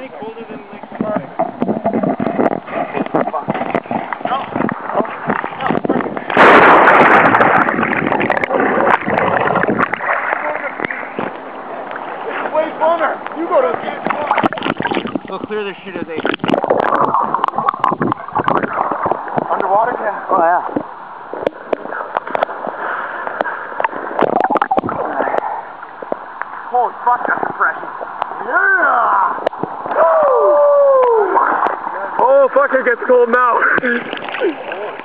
any colder than like Spark? You go to We'll clear this shit as they. underwater. Yeah. Oh yeah. Holy fuck, that's refreshing. Yeah. fucker gets cold now.